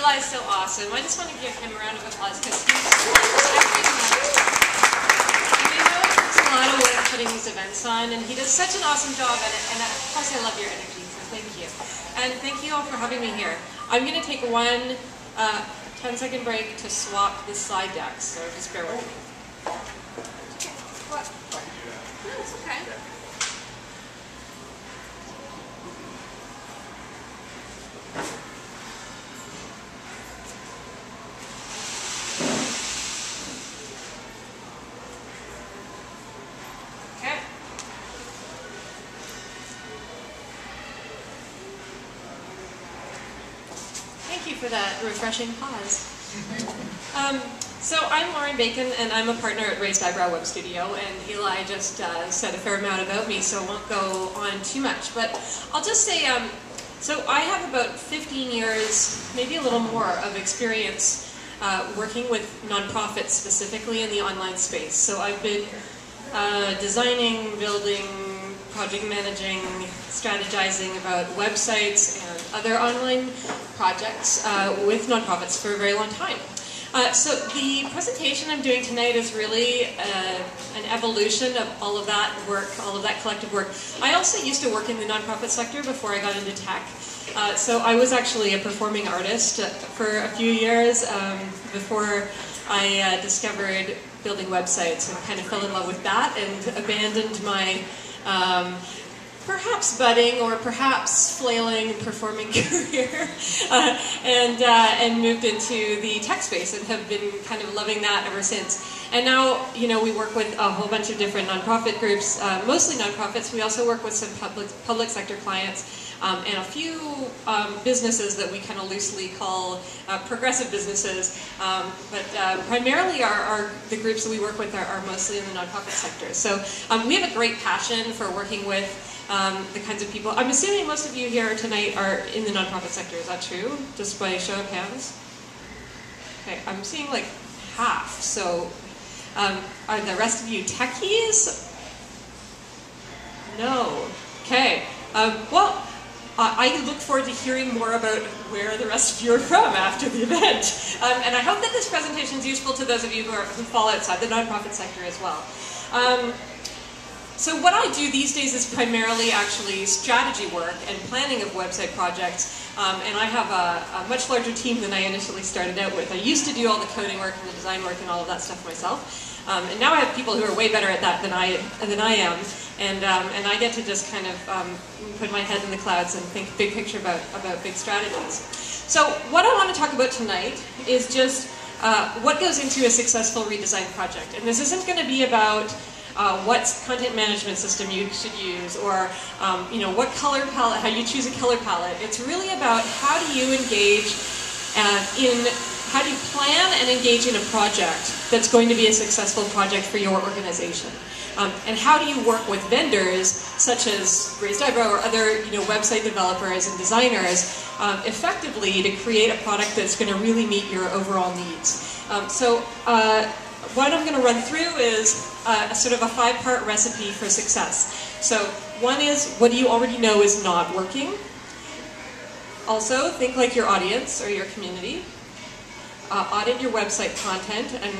Eli's so awesome. I just want to give him a round of applause because he's a lot of work putting these events on, and he does such an awesome job. And of course, I love your energy, so thank you. And thank you all for having me here. I'm going to take one uh, 10 second break to swap the slide decks, so just bear with me. What? No, it's okay. Okay. Thank you for refreshing pause. Um, so I'm Lauren Bacon, and I'm a partner at Raised Eyebrow Web Studio, and Eli just uh, said a fair amount about me, so I won't go on too much. But I'll just say, um, so I have about 15 years, maybe a little more, of experience uh, working with nonprofits specifically in the online space. So I've been uh, designing, building, project managing, strategizing about websites and other online projects uh, with nonprofits for a very long time. Uh, so the presentation I'm doing tonight is really uh, an evolution of all of that work, all of that collective work. I also used to work in the nonprofit sector before I got into tech. Uh, so I was actually a performing artist for a few years um, before I uh, discovered building websites and kind of fell in love with that and abandoned my um, perhaps budding or perhaps flailing performing career uh, and, uh, and moved into the tech space and have been kind of loving that ever since. And now, you know, we work with a whole bunch of different nonprofit groups, uh, mostly nonprofits. We also work with some public, public sector clients um, and a few um, businesses that we kind of loosely call uh, progressive businesses. Um, but uh, primarily our, our, the groups that we work with are, are mostly in the nonprofit sector. So um, we have a great passion for working with um, the kinds of people. I'm assuming most of you here tonight are in the nonprofit sector. Is that true? Just by show of hands? Okay, I'm seeing like half. So um, are the rest of you techies? No. Okay. Um, well, I look forward to hearing more about where the rest of you are from after the event. Um, and I hope that this presentation is useful to those of you who, are, who fall outside the nonprofit sector as well. So what I do these days is primarily actually strategy work and planning of website projects. Um, and I have a, a, much larger team than I initially started out with. I used to do all the coding work and the design work and all of that stuff myself. Um, and now I have people who are way better at that than I, than I am. And, um, and I get to just kind of um, put my head in the clouds and think big picture about, about big strategies. So what I want to talk about tonight is just uh, what goes into a successful redesign project. And this isn't going to be about uh, what content management system you should use or um, you know what color palette, how you choose a color palette. It's really about how do you engage uh, in how do you plan and engage in a project that's going to be a successful project for your organization? Um, and how do you work with vendors such as Raised Eyebrow or other you know, website developers and designers um, effectively to create a product that's going to really meet your overall needs? Um, so uh, what I'm going to run through is a sort of a five-part recipe for success. So one is what do you already know is not working? Also, think like your audience or your community. Uh, audit your website content and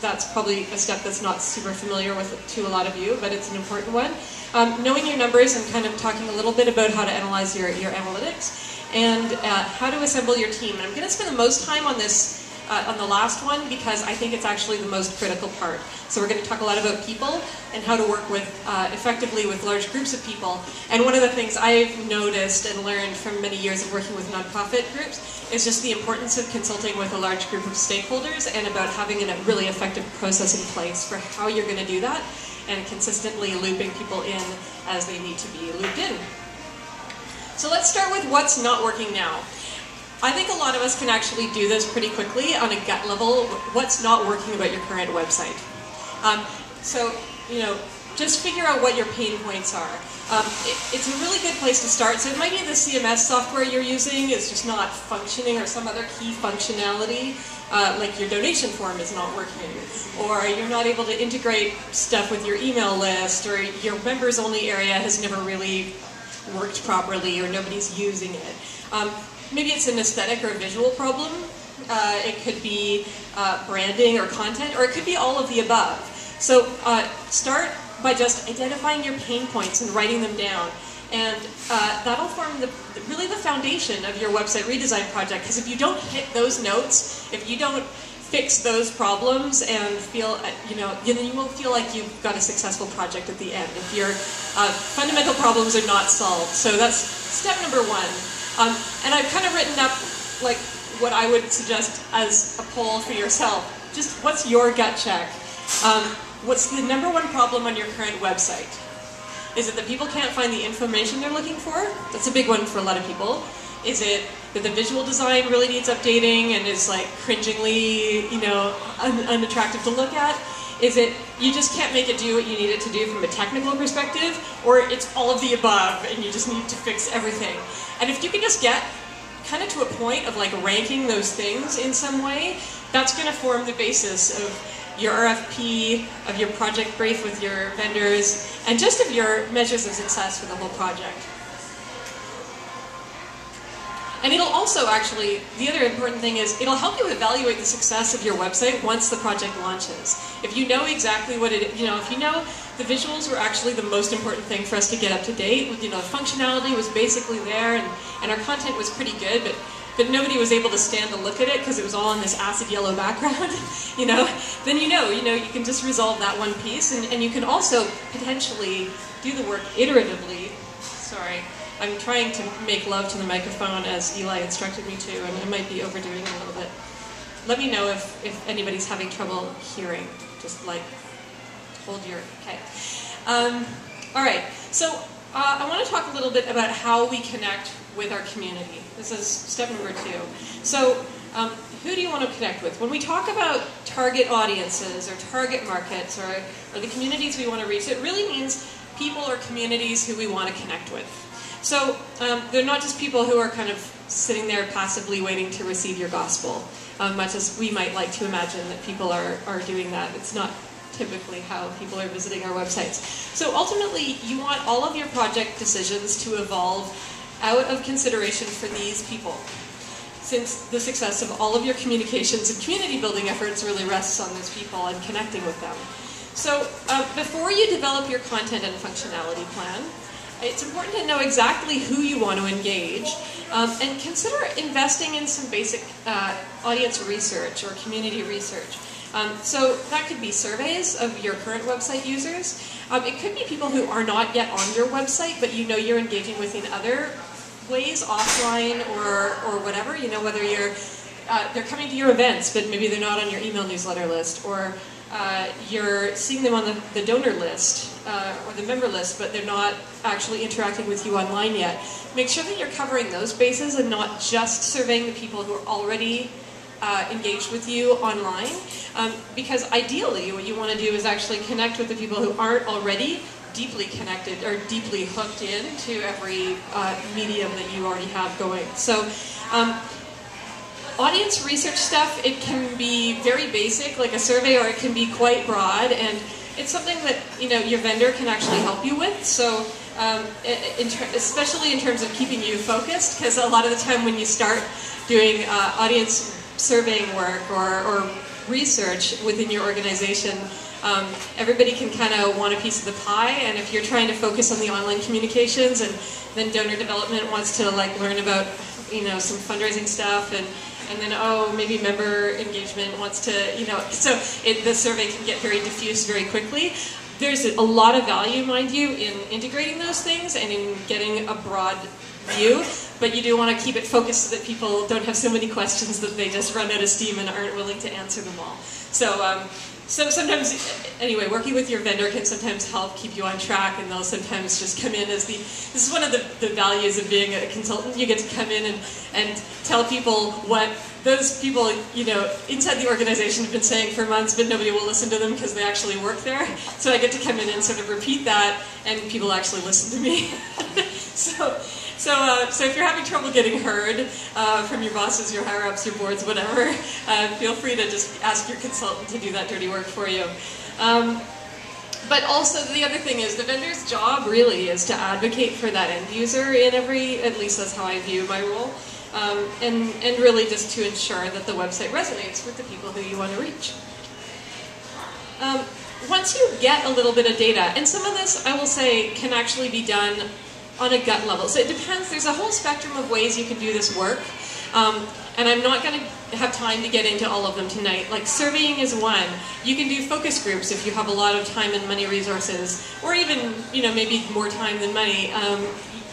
that's probably a step that's not super familiar with to a lot of you, but it's an important one. Um, knowing your numbers and kind of talking a little bit about how to analyze your, your analytics and uh, how to assemble your team. And I'm going to spend the most time on this uh, on the last one because I think it's actually the most critical part. So we're going to talk a lot about people and how to work with uh, effectively with large groups of people. And one of the things I've noticed and learned from many years of working with nonprofit groups is just the importance of consulting with a large group of stakeholders and about having a really effective process in place for how you're going to do that and consistently looping people in as they need to be looped in. So let's start with what's not working now. I think a lot of us can actually do this pretty quickly on a gut level. What's not working about your current website? Um, so, you know, just figure out what your pain points are. Um, it, it's a really good place to start. So it might be the CMS software you're using is just not functioning or some other key functionality, uh, like your donation form is not working, or you're not able to integrate stuff with your email list, or your members only area has never really worked properly, or nobody's using it. Um, maybe it's an aesthetic or visual problem. Uh, it could be uh, branding or content, or it could be all of the above. So uh, start by just identifying your pain points and writing them down. And uh, that'll form the, really the foundation of your website redesign project. Because if you don't hit those notes, if you don't fix those problems and feel, uh, you know, then you won't feel like you've got a successful project at the end if your uh, fundamental problems are not solved. So that's step number one. Um, and I've kind of written up like what I would suggest as a poll for yourself. Just what's your gut check? Um, what's the number one problem on your current website? Is it that people can't find the information they're looking for? That's a big one for a lot of people. Is it that the visual design really needs updating and is like cringingly, you know, un unattractive to look at? Is it you just can't make it do what you need it to do from a technical perspective? Or it's all of the above and you just need to fix everything? And if you can just get kind of to a point of like ranking those things in some way, that's going to form the basis of your RFP, of your project brief with your vendors, and just of your measures of success for the whole project. And it'll also actually, the other important thing is, it'll help you evaluate the success of your website once the project launches. If you know exactly what it, you know, if you know the visuals were actually the most important thing for us to get up to date, you know, the functionality was basically there and, and our content was pretty good, but but nobody was able to stand to look at it because it was all on this acid yellow background, you know, then you know, you know, you can just resolve that one piece and, and you can also potentially do the work iteratively. Sorry. I'm trying to make love to the microphone as Eli instructed me to, and I might be overdoing a little bit. Let me know if, if anybody's having trouble hearing. Just like, hold your, okay. Um, all right, so uh, I want to talk a little bit about how we connect with our community. This is step number two. So, um, who do you want to connect with? When we talk about target audiences or target markets or, or the communities we want to reach, it really means people or communities who we want to connect with. So um, they're not just people who are kind of sitting there passively waiting to receive your gospel, um, much as we might like to imagine that people are, are doing that. It's not typically how people are visiting our websites. So ultimately, you want all of your project decisions to evolve out of consideration for these people. Since the success of all of your communications and community building efforts really rests on those people and connecting with them. So uh, before you develop your content and functionality plan, it's important to know exactly who you want to engage um, and consider investing in some basic uh, audience research or community research. Um, so that could be surveys of your current website users. Um, it could be people who are not yet on your website, but you know you're engaging with in other ways, offline or, or whatever. You know, whether you're uh, they're coming to your events, but maybe they're not on your email newsletter list, or uh, you're seeing them on the, the donor list uh, or the member list, but they're not actually interacting with you online yet. Make sure that you're covering those bases and not just surveying the people who are already uh, engaged with you online. Um, because ideally, what you want to do is actually connect with the people who aren't already deeply connected or deeply hooked in to every uh, medium that you already have going. So. Um, audience research stuff, it can be very basic, like a survey, or it can be quite broad, and it's something that you know your vendor can actually help you with. So, um, in especially in terms of keeping you focused, because a lot of the time when you start doing uh, audience surveying work or, or research within your organization, um, everybody can kind of want a piece of the pie, and if you're trying to focus on the online communications, and then donor development wants to like learn about you know some fundraising stuff and and then oh maybe member engagement wants to you know so it, the survey can get very diffuse very quickly. There's a lot of value mind you in integrating those things and in getting a broad view but you do want to keep it focused so that people don't have so many questions that they just run out of steam and aren't willing to answer them all. So um, so sometimes, anyway, working with your vendor can sometimes help keep you on track, and they'll sometimes just come in as the. This is one of the, the values of being a consultant. You get to come in and, and tell people what those people, you know, inside the organization have been saying for months, but nobody will listen to them because they actually work there. So I get to come in and sort of repeat that, and people actually listen to me. so. So, uh, so if you're having trouble getting heard uh, from your bosses, your higher ups, your boards, whatever, uh, feel free to just ask your consultant to do that dirty work for you. Um, but also the other thing is the vendor's job really is to advocate for that end user in every, at least that's how I view my role. um, and, and really just to ensure that the website resonates with the people who you want to reach. Um, once you get a little bit of data, and some of this, I will say, can actually be done on a gut level. So it depends, there's a whole spectrum of ways you can do this work. Um, and I'm not going to have time to get into all of them tonight. Like surveying is one. You can do focus groups if you have a lot of time and money resources, or even you know maybe more time than money. Um,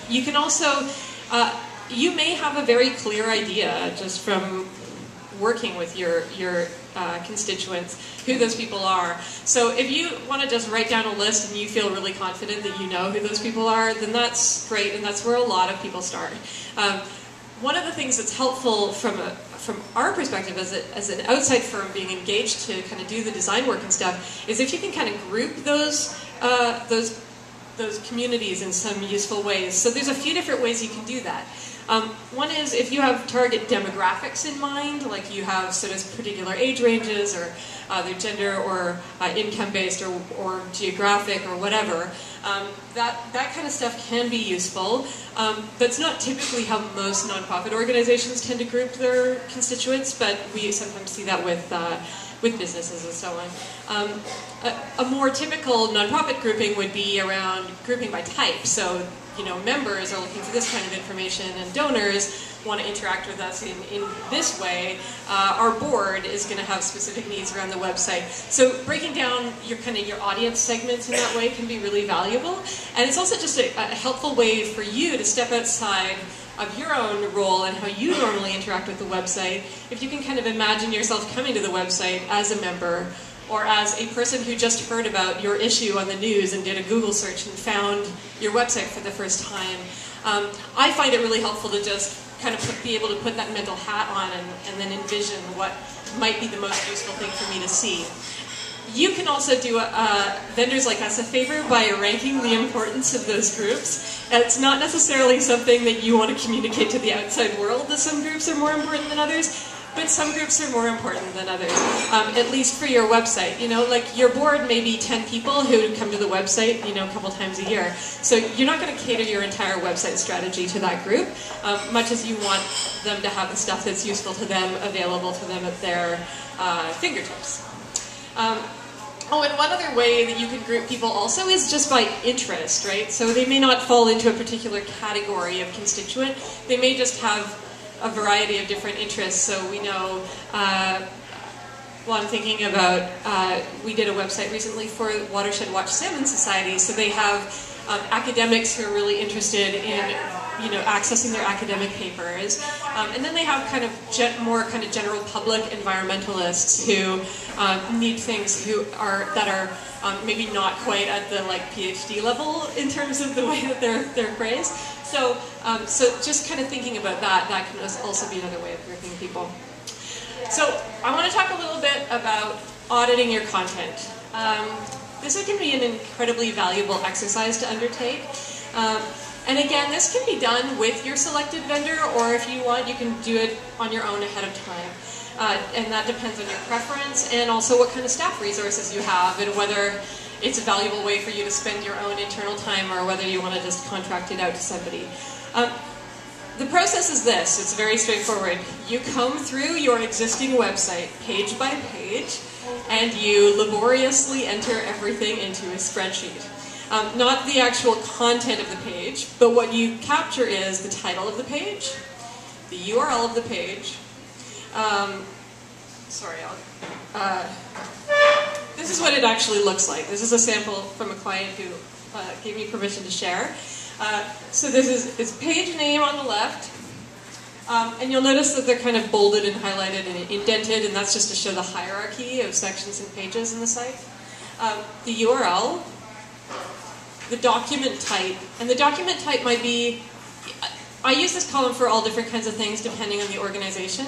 you can also, uh, you may have a very clear idea just from working with your your uh, constituents who those people are. So if you want to just write down a list and you feel really confident that you know who those people are, then that's great, and that's where a lot of people start. Um, one of the things that's helpful from a, from our perspective as, a, as an outside firm being engaged to kind of do the design work and stuff is if you can kind of group those uh, those those communities in some useful ways. So there's a few different ways you can do that. Um, one is if you have target demographics in mind, like you have sort of particular age ranges or uh, their gender or uh, income-based or, or geographic or whatever, um, that, that kind of stuff can be useful. Um, that's not typically how most nonprofit organizations tend to group their constituents, but we sometimes see that with uh, with businesses and so on. Um, a, a, more typical nonprofit grouping would be around grouping by type. So you know, members are looking for this kind of information and donors want to interact with us in, in this way, uh, our board is going to have specific needs around the website. So breaking down your kind of your audience segments in that way can be really valuable. And it's also just a, a helpful way for you to step outside of your own role and how you normally interact with the website. If you can kind of imagine yourself coming to the website as a member or as a person who just heard about your issue on the news and did a Google search and found your website for the first time. Um, I find it really helpful to just kind of put, be able to put that mental hat on and, and then envision what might be the most useful thing for me to see. You can also do uh, vendors like us a favor by ranking the importance of those groups. And it's not necessarily something that you want to communicate to the outside world that some groups are more important than others. But some groups are more important than others, um, at least for your website. You know, like your board may be 10 people who come to the website, you know, a couple times a year. So you're not going to cater your entire website strategy to that group, um, much as you want them to have the stuff that's useful to them available to them at their uh, fingertips. Um, Oh, and one other way that you can group people also is just by interest, right? So they may not fall into a particular category of constituent. They may just have a variety of different interests. So we know, uh, well, I'm thinking about, uh, we did a website recently for Watershed Watch Salmon Society. So they have um, academics who are really interested in, you know, accessing their academic papers. Um, and then they have kind of more kind of general public environmentalists who um, need things who are, that are um, maybe not quite at the like PhD level in terms of the way that they're, they're phrased. So, um, so just kind of thinking about that, that can also be another way of grouping people. So I want to talk a little bit about auditing your content. Um, this can be an incredibly valuable exercise to undertake. Um, and again, this can be done with your selected vendor, or if you want, you can do it on your own ahead of time. Uh, and that depends on your preference and also what kind of staff resources you have and whether it's a valuable way for you to spend your own internal time or whether you want to just contract it out to somebody. Um, the process is this, it's very straightforward. You come through your existing website page by page and you laboriously enter everything into a spreadsheet. Um, not the actual content of the page, but what you capture is the title of the page, the URL of the page, um, sorry, I'll, uh, this is what it actually looks like. This is a sample from a client who uh, gave me permission to share. Uh, so this is its page name on the left, um, and you'll notice that they're kind of bolded and highlighted and indented, and that's just to show the hierarchy of sections and pages in the site. Um, the URL, the document type, and the document type might be, I use this column for all different kinds of things depending on the organization.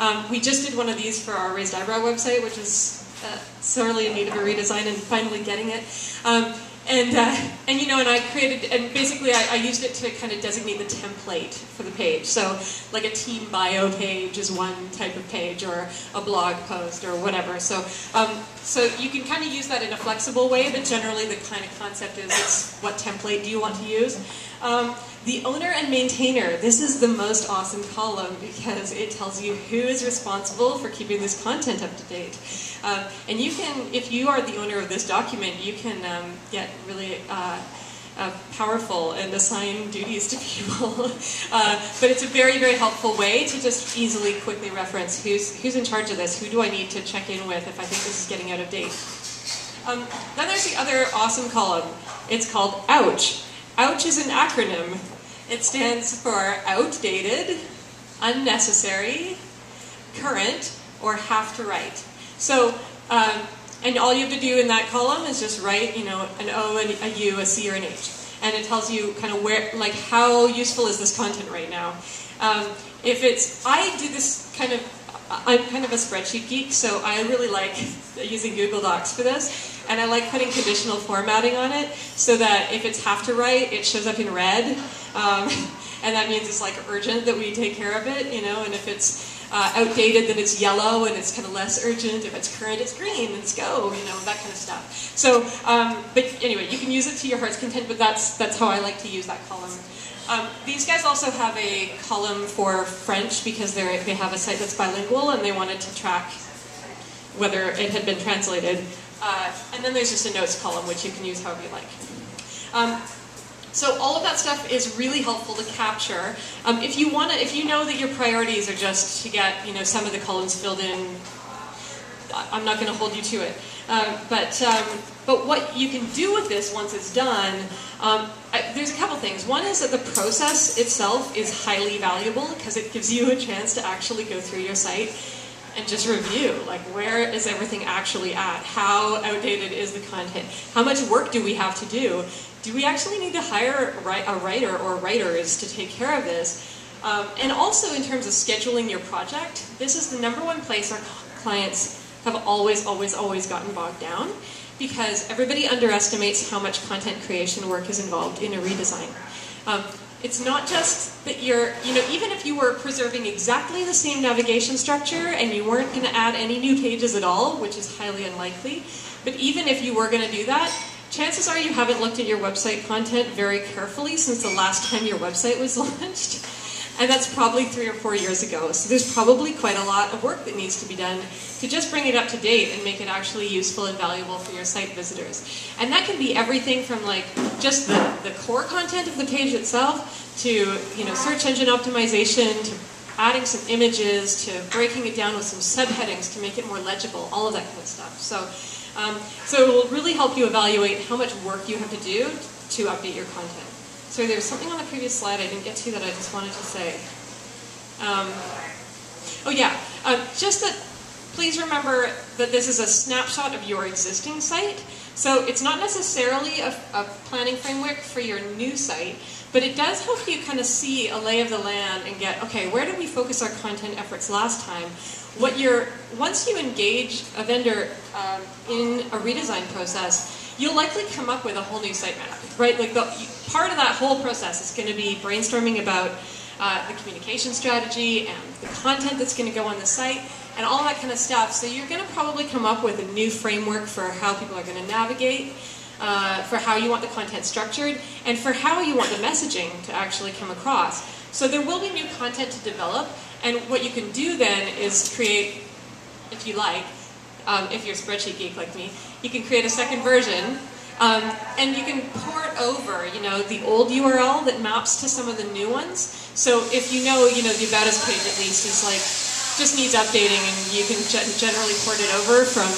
Um, we just did one of these for our Raised Eyebrow website, which is uh, sorely in need of a redesign and finally getting it. Um, and, uh, and you know, and I created, and basically I, I, used it to kind of designate the template for the page. So like a team bio page is one type of page or a blog post or whatever. So, um, so you can kind of use that in a flexible way, but generally the kind of concept is what template do you want to use. Um, the owner and maintainer. This is the most awesome column because it tells you who is responsible for keeping this content up to date. Um, and you can, if you are the owner of this document, you can um, get really uh, uh, powerful and assign duties to people. uh, but it's a very, very helpful way to just easily, quickly reference who's, who's in charge of this, who do I need to check in with if I think this is getting out of date. Um, then there's the other awesome column. It's called OUCH. OUCH is an acronym. It stands for outdated, unnecessary, current, or have to write. So, um, and all you have to do in that column is just write, you know, an O, a U, a C, or an H. And it tells you kind of where, like, how useful is this content right now. Um, if it's, I do this kind of, I'm kind of a spreadsheet geek, so I really like using Google Docs for this. And I like putting conditional formatting on it so that if it's have to write, it shows up in red. Um, and that means it's like urgent that we take care of it, you know, and if it's uh, outdated, then it's yellow and it's kind of less urgent. If it's current, it's green. Let's go, you know, that kind of stuff. So, um, but anyway, you can use it to your heart's content, but that's, that's how I like to use that column. Um, these guys also have a column for French because they they have a site that's bilingual and they wanted to track whether it had been translated. Uh, and then there's just a notes column, which you can use however you like. Um, so all of that stuff is really helpful to capture. Um, if you want to, if you know that your priorities are just to get, you know, some of the columns filled in, I'm not going to hold you to it. Um, but um, but what you can do with this once it's done, um, I, there's a couple things. One is that the process itself is highly valuable because it gives you a chance to actually go through your site and just review, like where is everything actually at? How outdated is the content? How much work do we have to do? Do we actually need to hire a writer or writers to take care of this? Um, and also in terms of scheduling your project, this is the number one place our clients have always, always, always gotten bogged down because everybody underestimates how much content creation work is involved in a redesign. Um, it's not just that you're, you know, even if you were preserving exactly the same navigation structure and you weren't going to add any new pages at all, which is highly unlikely, but even if you were going to do that, chances are you haven't looked at your website content very carefully since the last time your website was launched. And that's probably three or four years ago. So there's probably quite a lot of work that needs to be done to just bring it up to date and make it actually useful and valuable for your site visitors. And that can be everything from like just the, the core content of the page itself to you know search engine optimization to adding some images to breaking it down with some subheadings to make it more legible, all of that kind of stuff. So um, so it will really help you evaluate how much work you have to do to update your content. So there's something on the previous slide I didn't get to that I just wanted to say. Um, oh yeah, uh, just that please remember that this is a snapshot of your existing site. So it's not necessarily a, a, planning framework for your new site, but it does help you kind of see a lay of the land and get, okay, where did we focus our content efforts last time? What you're once you engage a vendor um, in a redesign process, you'll likely come up with a whole new sitemap, right? Like the, part of that whole process is going to be brainstorming about uh, the communication strategy and the content that's going to go on the site and all that kind of stuff. So you're going to probably come up with a new framework for how people are going to navigate, uh, for how you want the content structured, and for how you want the messaging to actually come across. So there will be new content to develop, and what you can do then is create, if you like, um, if you're a spreadsheet geek like me, you can create a second version um, and you can port over, you know, the old URL that maps to some of the new ones. So if you know, you know, the About Us page at least is like, just needs updating and you can generally port it over from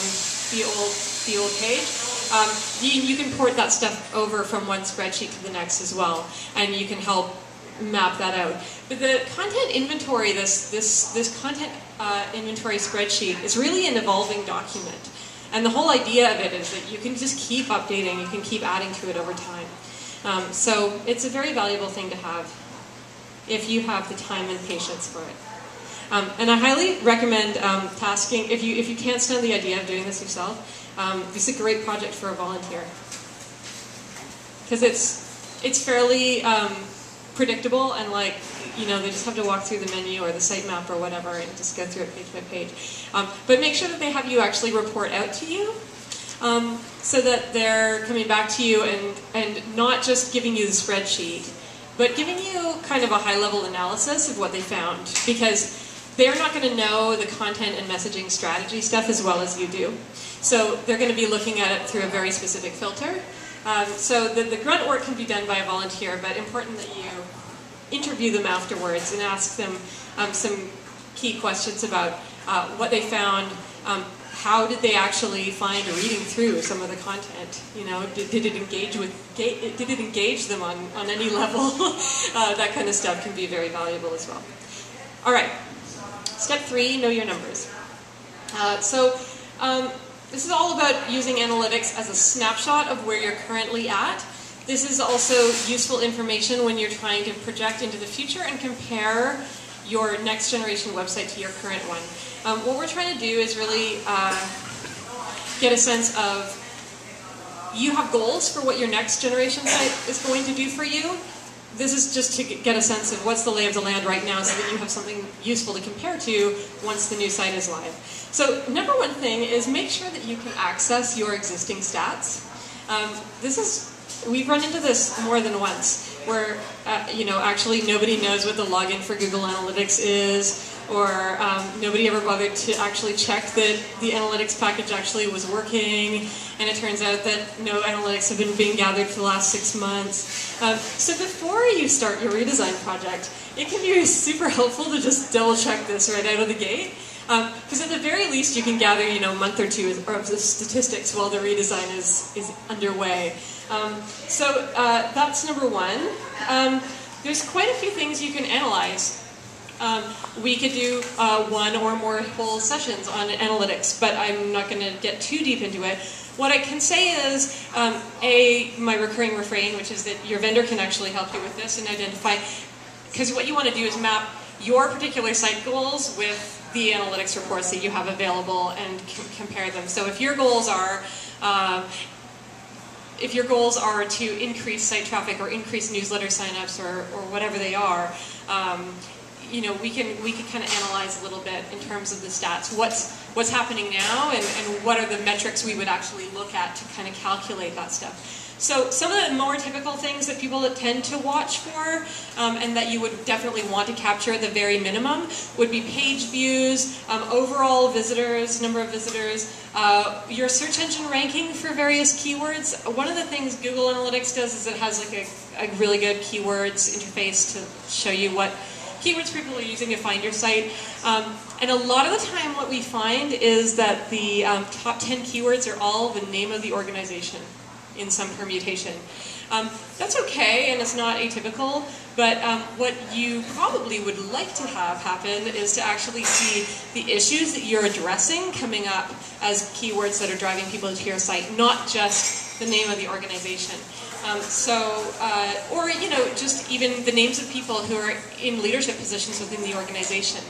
the old, the old page. Um, you, you can port that stuff over from one spreadsheet to the next as well, and you can help map that out. But the content inventory, this, this, this content uh, inventory spreadsheet, is really an evolving document. And the whole idea of it is that you can just keep updating, you can keep adding to it over time. Um, so it's a very valuable thing to have if you have the time and patience for it. Um, and I highly recommend um, tasking, if you, if you can't stand the idea of doing this yourself, um, this is a great project for a volunteer. Because it's, it's fairly um, predictable and like, you know, they just have to walk through the menu or the sitemap or whatever and just go through it page by page. Um, but make sure that they have you actually report out to you um, so that they're coming back to you and, and not just giving you the spreadsheet, but giving you kind of a high-level analysis of what they found because they're not going to know the content and messaging strategy stuff as well as you do. So they're going to be looking at it through a very specific filter. Um, so the, the grunt work can be done by a volunteer, but important that you interview them afterwards and ask them um, some key questions about uh, what they found, um, how did they actually find or reading through some of the content? You know, did, did it engage with, did it engage them on, on any level? uh, that kind of stuff can be very valuable as well. All right, step three, know your numbers. Uh, so um, this is all about using analytics as a snapshot of where you're currently at. This is also useful information when you're trying to project into the future and compare your next generation website to your current one. Um, what we're trying to do is really uh, get a sense of you have goals for what your next generation site is going to do for you. This is just to get a sense of what's the lay of the land right now so that you have something useful to compare to once the new site is live. So number one thing is make sure that you can access your existing stats. Um, this is, we've run into this more than once where, uh, you know, actually nobody knows what the login for Google Analytics is, or um, nobody ever bothered to actually check that the analytics package actually was working, and it turns out that no analytics have been being gathered for the last six months. Um, so before you start your redesign project, it can be super helpful to just double check this right out of the gate. Because um, at the very least, you can gather, you know, a month or two of the statistics while the redesign is, is underway. Um, so uh, that's number one. Um, there's quite a few things you can analyze. Um, we could do uh, one or more whole sessions on analytics, but I'm not going to get too deep into it. What I can say is, um, A, my recurring refrain, which is that your vendor can actually help you with this and identify, because what you want to do is map your particular site goals with the analytics reports that you have available and compare them. So if your goals are uh, if your goals are to increase site traffic or increase newsletter signups or, or whatever they are, um, you know, we can we can kind of analyze a little bit in terms of the stats. What's what's happening now, and, and what are the metrics we would actually look at to kind of calculate that stuff. So some of the more typical things that people tend to watch for um, and that you would definitely want to capture at the very minimum would be page views, um, overall visitors, number of visitors, uh, your search engine ranking for various keywords. One of the things Google Analytics does is it has like a, a really good keywords interface to show you what keywords people are using to find your site. Um, and a lot of the time what we find is that the um, top 10 keywords are all the name of the organization in some permutation. Um, that's okay, and it's not atypical, but um, what you probably would like to have happen is to actually see the issues that you're addressing coming up as keywords that are driving people to your site, not just the name of the organization. Um, so, uh, or, you know, just even the names of people who are in leadership positions within the organization.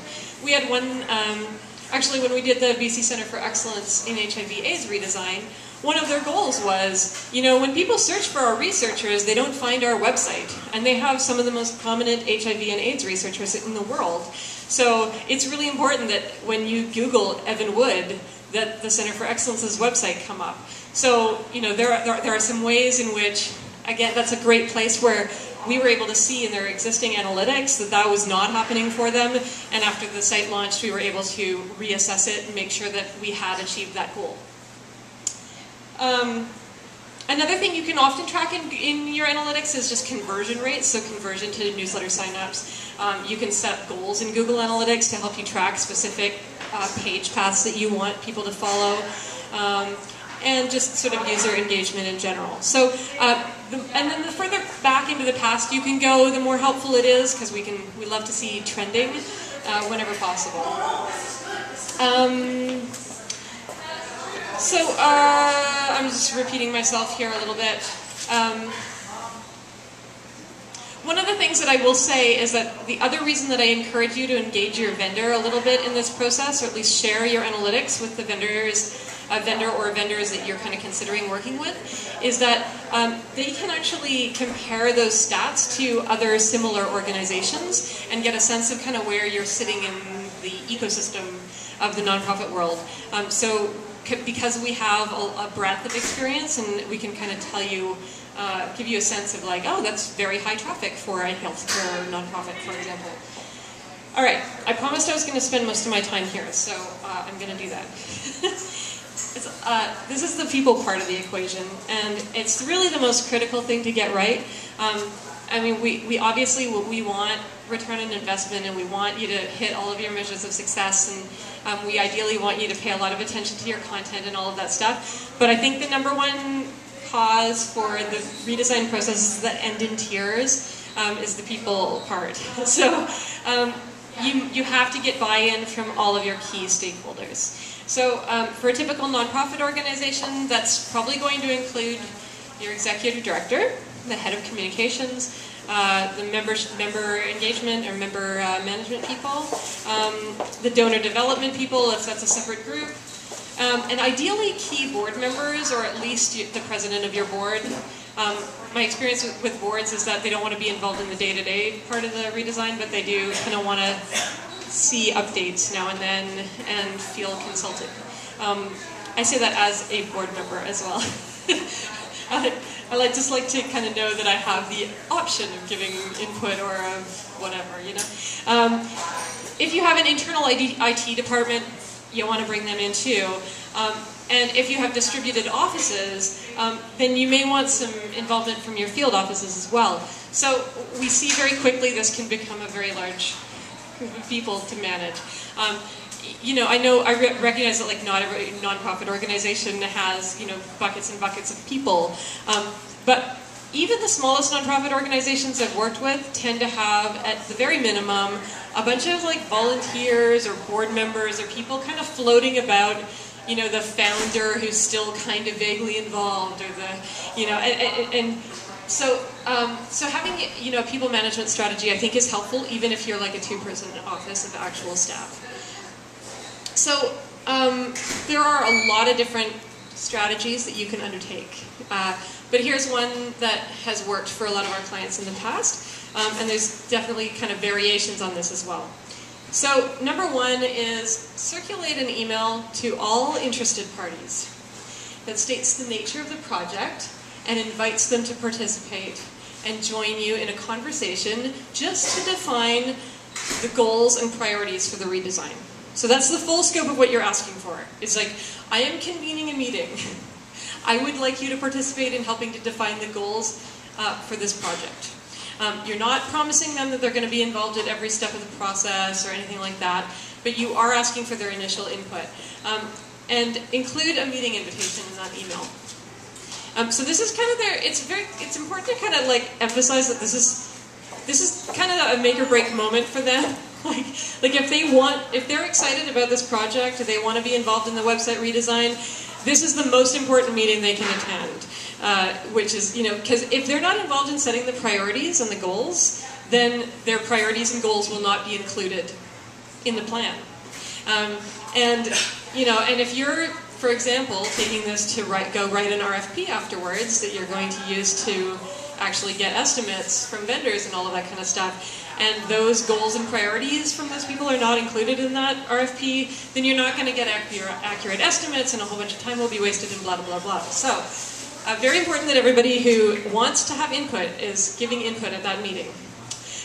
We had one, um, actually when we did the BC Center for Excellence in HIV AIDS redesign, one of their goals was, you know, when people search for our researchers, they don't find our website. And they have some of the most prominent HIV and AIDS researchers in the world. So it's really important that when you Google Evan Wood, that the Center for Excellence's website come up. So, you know, there are, there, there are some ways in which, again, that's a great place where we were able to see in their existing analytics that that was not happening for them. And after the site launched, we were able to reassess it and make sure that we had achieved that goal. Um, another thing you can often track in, in, your analytics is just conversion rates, so conversion to newsletter signups. Um, you can set goals in Google Analytics to help you track specific uh, page paths that you want people to follow. Um, and just sort of user engagement in general. So, uh, the, and then the further back into the past you can go, the more helpful it is because we can we love to see trending uh, whenever possible. Um, so, uh, I'm just repeating myself here a little bit. Um, one of the things that I will say is that the other reason that I encourage you to engage your vendor a little bit in this process, or at least share your analytics with the vendors, a vendor or vendors that you're kind of considering working with, is that um, they can actually compare those stats to other similar organizations and get a sense of kind of where you're sitting in the ecosystem of the nonprofit world. Um, so because we have a, a, breadth of experience and we can kind of tell you, uh, give you a sense of like, oh, that's very high traffic for a healthcare nonprofit, for example. All right, I promised I was going to spend most of my time here, so uh, I'm going to do that. uh, this is the people part of the equation, and it's really the most critical thing to get right. Um, I mean, we, we obviously we want return on investment, and we want you to hit all of your measures of success, and um, we ideally want you to pay a lot of attention to your content and all of that stuff. But I think the number one cause for the redesign processes that end in tears um, is the people part. So um, you, you have to get buy-in from all of your key stakeholders. So um, for a typical nonprofit organization, that's probably going to include your executive director, the head of communications, uh, the members, member engagement or member uh, management people, um, the donor development people, if that's a separate group, um, and ideally key board members or at least the president of your board. Um, my experience with, boards is that they don't want to be involved in the day-to-day -day part of the redesign, but they do kind of want to see updates now and then and feel consulted. Um, I say that as a board member as well. I, I just like to kind of know that I have the option of giving input or of whatever, you know. Um, if you have an internal IT department, you want to bring them in too. Um, and if you have distributed offices, um, then you may want some involvement from your field offices as well. So we see very quickly this can become a very large group of people to manage. You know, I know, I re recognize that like not every nonprofit organization has, you know, buckets and buckets of people. Um, but even the smallest nonprofit organizations I've worked with tend to have, at the very minimum, a bunch of like volunteers or board members or people kind of floating about you know, the founder who's still kind of vaguely involved, or the, you know, and, and so, um, so having you know a people management strategy, I think, is helpful, even if you're like a two-person office of actual staff. So um, there are a lot of different strategies that you can undertake, uh, but here's one that has worked for a lot of our clients in the past, um, and there's definitely kind of variations on this as well. So number one is circulate an email to all interested parties that states the nature of the project and invites them to participate and join you in a conversation just to define the goals and priorities for the redesign. So that's the full scope of what you're asking for. It's like, I am convening a meeting. I would like you to participate in helping to define the goals uh, for this project. Um, you're not promising them that they're going to be involved at every step of the process or anything like that, but you are asking for their initial input. Um, and include a meeting invitation in that email. Um, so this is kind of their, it's very, it's important to kind of like emphasize that this is, this is kind of a make or break moment for them. Like, like if they want, if they're excited about this project, they want to be involved in the website redesign, this is the most important meeting they can attend. Uh, which is, you know, because if they're not involved in setting the priorities and the goals, then their priorities and goals will not be included in the plan. Um, and, you know, and if you're, for example, taking this to write, go write an RFP afterwards that you're going to use to actually get estimates from vendors and all of that kind of stuff, and those goals and priorities from those people are not included in that RFP, then you're not going to get accurate, estimates and a whole bunch of time will be wasted and blah, blah, blah, blah. So, uh, very important that everybody who wants to have input is giving input at that meeting.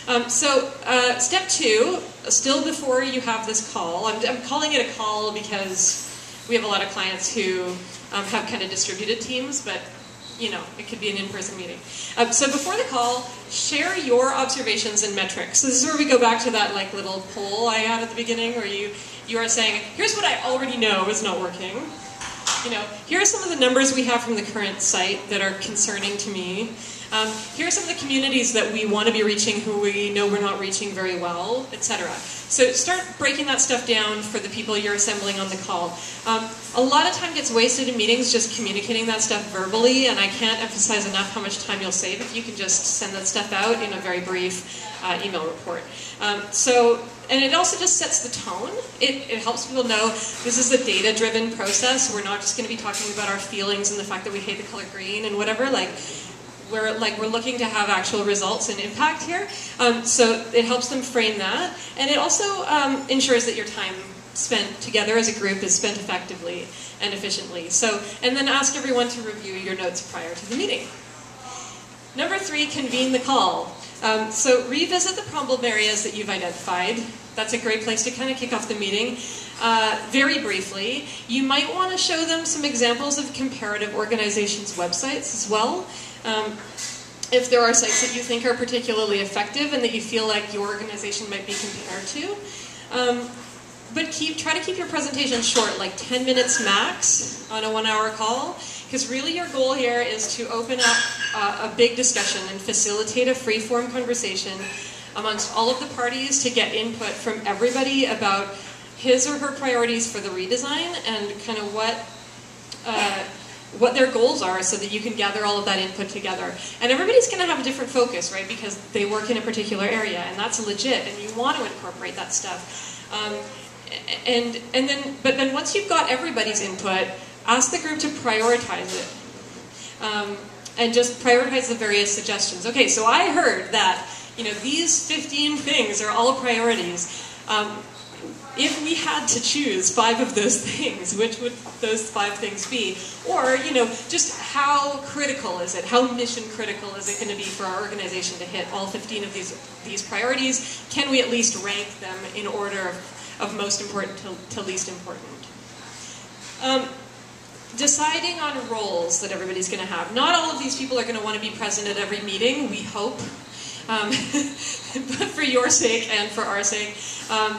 Um, so uh, step two, still before you have this call, I'm, I'm, calling it a call because we have a lot of clients who um, have kind of distributed teams, but you know, it could be an in-person meeting. Um, so before the call, share your observations and metrics. So this is where we go back to that like little poll I had at the beginning where you, you are saying, here's what I already know is not working you know, here are some of the numbers we have from the current site that are concerning to me. Um, here are some of the communities that we want to be reaching who we know we're not reaching very well, etc. So start breaking that stuff down for the people you're assembling on the call. Um, a lot of time gets wasted in meetings just communicating that stuff verbally, and I can't emphasize enough how much time you'll save if you can just send that stuff out in a very brief uh, email report. Um, so and it also just sets the tone. It, it helps people know this is a data-driven process. We're not just going to be talking about our feelings and the fact that we hate the color green and whatever. Like, we're like we're looking to have actual results and impact here. Um, so it helps them frame that, and it also um, ensures that your time spent together as a group is spent effectively and efficiently. So, and then ask everyone to review your notes prior to the meeting. Number three, convene the call. Um, so revisit the problem areas that you've identified. That's a great place to kind of kick off the meeting. Uh, very briefly, you might want to show them some examples of comparative organizations' websites as well. Um, if there are sites that you think are particularly effective and that you feel like your organization might be compared to. Um, but keep try to keep your presentation short, like 10 minutes max on a one hour call, because really your goal here is to open up uh, a big discussion and facilitate a free form conversation amongst all of the parties to get input from everybody about his or her priorities for the redesign and kind of what uh, what their goals are so that you can gather all of that input together. And everybody's going to have a different focus, right? Because they work in a particular area, and that's legit, and you want to incorporate that stuff. Um, and and then, but then once you've got everybody's input, ask the group to prioritize it, um, and just prioritize the various suggestions. Okay, so I heard that you know these 15 things are all priorities. Um, if we had to choose five of those things, which would those five things be? Or, you know, just how critical is it? How mission critical is it going to be for our organization to hit all 15 of these, these priorities? Can we at least rank them in order of, of most important to, to least important? Um, deciding on roles that everybody's going to have. Not all of these people are going to want to be present at every meeting, we hope. Um, but for your sake and for our sake. Um,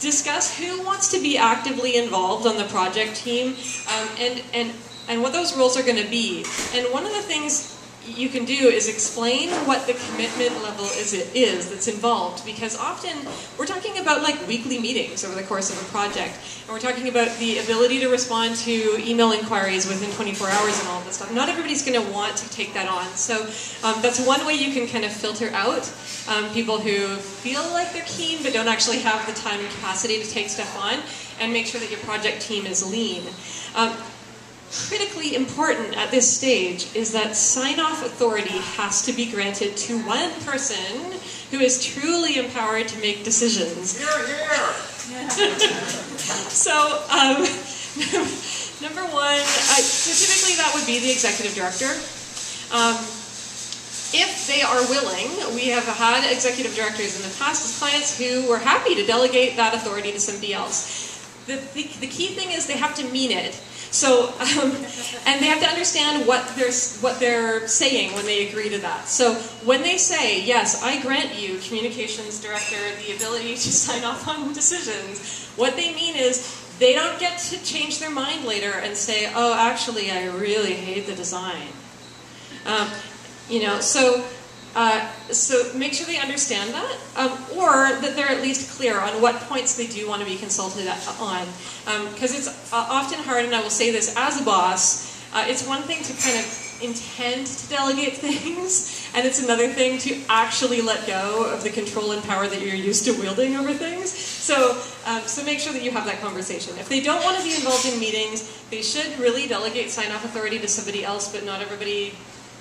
discuss who wants to be actively involved on the project team um, and, and, and what those roles are going to be. And one of the things you can do is explain what the commitment level is it is that's involved because often we're talking about like weekly meetings over the course of a project and we're talking about the ability to respond to email inquiries within 24 hours and all this stuff. Not everybody's going to want to take that on. So um, that's one way you can kind of filter out um, people who feel like they're keen but don't actually have the time and capacity to take stuff on and make sure that your project team is lean. Um, critically important at this stage is that sign-off authority has to be granted to one person who is truly empowered to make decisions. Here, here. so, um, number one, so typically that would be the executive director. Um, if they are willing, we have had executive directors in the past as clients who were happy to delegate that authority to somebody else. The, the, the key thing is they have to mean it. So, um, and they have to understand what they're, what they're saying when they agree to that. So when they say, yes, I grant you, communications director, the ability to sign off on decisions, what they mean is they don't get to change their mind later and say, oh, actually, I really hate the design. Um, you know, so uh, so make sure they understand that, um, or that they're at least clear on what points they do want to be consulted on. Because um, it's uh, often hard, and I will say this as a boss, uh, it's one thing to kind of intend to delegate things, and it's another thing to actually let go of the control and power that you're used to wielding over things. So, um, so make sure that you have that conversation. If they don't want to be involved in meetings, they should really delegate sign-off authority to somebody else, but not everybody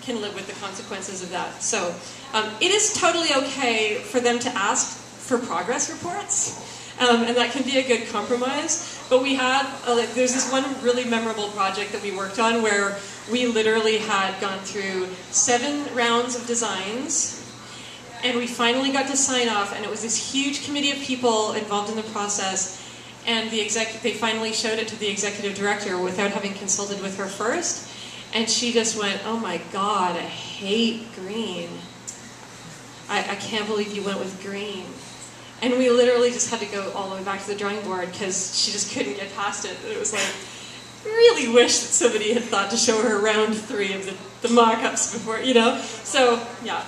can live with the consequences of that. So um, it is totally okay for them to ask for progress reports, um, and that can be a good compromise. But we had, uh, like, there's this one really memorable project that we worked on where we literally had gone through seven rounds of designs, and we finally got to sign off, and it was this huge committee of people involved in the process, and the exec they finally showed it to the executive director without having consulted with her first. And she just went, oh my God, I hate green. I, I can't believe you went with green. And we literally just had to go all the way back to the drawing board because she just couldn't get past it. It was like, really wish that somebody had thought to show her round three of the, the mock-ups before, you know? So, yeah.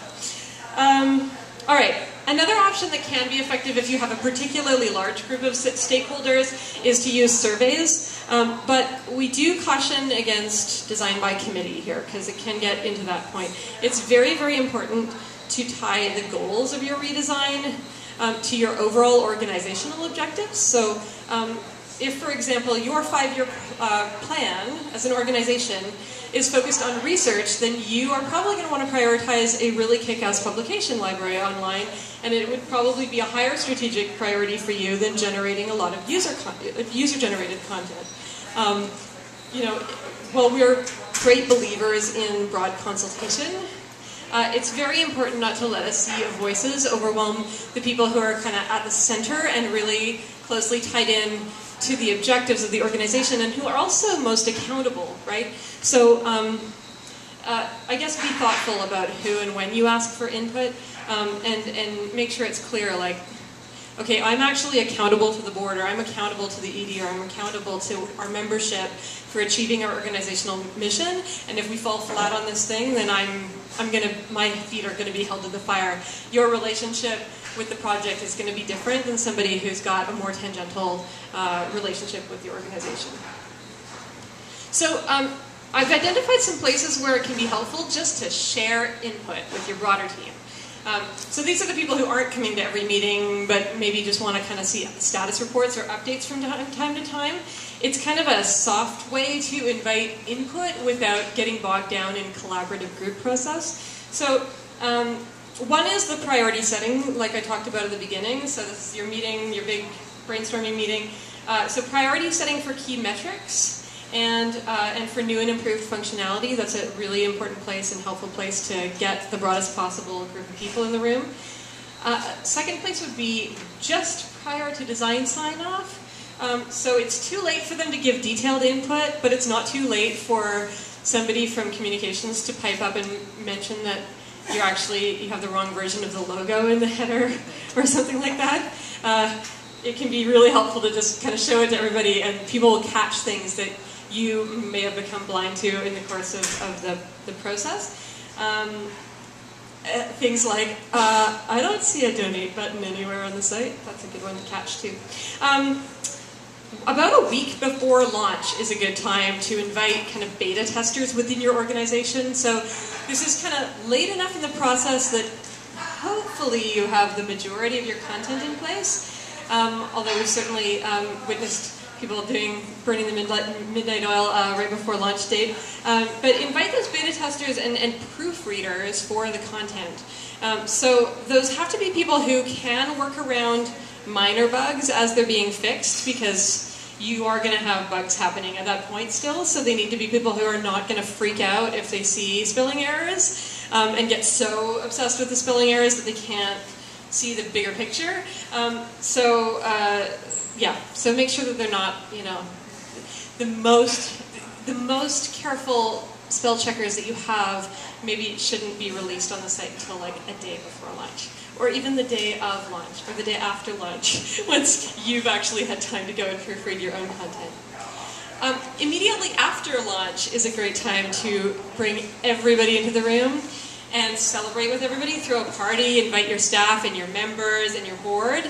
Um, all right, another option that can be effective if you have a particularly large group of stakeholders is to use surveys. Um, but we do caution against design by committee here because it can get into that point. It's very, very important to tie the goals of your redesign um, to your overall organizational objectives. So um, if, for example, your five-year uh, plan as an organization is focused on research, then you are probably going to want to prioritize a really kick-ass publication library online and it would probably be a higher strategic priority for you than generating a lot of user user-generated content. Um, you know, while we're great believers in broad consultation, uh, it's very important not to let a sea of voices overwhelm the people who are kind of at the center and really closely tied in to the objectives of the organization and who are also most accountable, right? So um, uh, I guess be thoughtful about who and when you ask for input um, and, and make sure it's clear, like, okay, I'm actually accountable to the board, or I'm accountable to the ED, or I'm accountable to our membership for achieving our organizational mission, and if we fall flat on this thing, then I'm, I'm gonna, my feet are gonna be held to the fire. Your relationship with the project is gonna be different than somebody who's got a more tangential uh, relationship with the organization. So, um, I've identified some places where it can be helpful just to share input with your broader team. Um, so these are the people who aren't coming to every meeting, but maybe just want to kind of see status reports or updates from time to time. It's kind of a soft way to invite input without getting bogged down in collaborative group process. So um, one is the priority setting, like I talked about at the beginning. So this is your meeting, your big brainstorming meeting. Uh, so priority setting for key metrics. And, uh, and for new and improved functionality, that's a really important place and helpful place to get the broadest possible group of people in the room. Uh, second place would be just prior to design sign-off. Um, so it's too late for them to give detailed input, but it's not too late for somebody from communications to pipe up and mention that you're actually you have the wrong version of the logo in the header or something like that. Uh, it can be really helpful to just kind of show it to everybody, and people will catch things that you may have become blind to in the course of, of the, the process. Um, uh, things like, uh, I don't see a donate button anywhere on the site. That's a good one to catch too. Um, about a week before launch is a good time to invite kind of beta testers within your organization. So this is kind of late enough in the process that hopefully you have the majority of your content in place. Um, although we've certainly um, witnessed people doing burning the midnight, oil uh, right before launch date. Um, but invite those beta testers and, and proofreaders for the content. Um, so those have to be people who can work around minor bugs as they're being fixed because you are going to have bugs happening at that point still. So they need to be people who are not going to freak out if they see spelling errors um, and get so obsessed with the spelling errors that they can't see the bigger picture. Um, so uh, yeah, so make sure that they're not, you know, the most, the most careful spell checkers that you have maybe shouldn't be released on the site until like a day before lunch. Or even the day of lunch, or the day after lunch, once you've actually had time to go and proofread your own content. Um, immediately after launch is a great time to bring everybody into the room and celebrate with everybody, throw a party, invite your staff and your members and your board.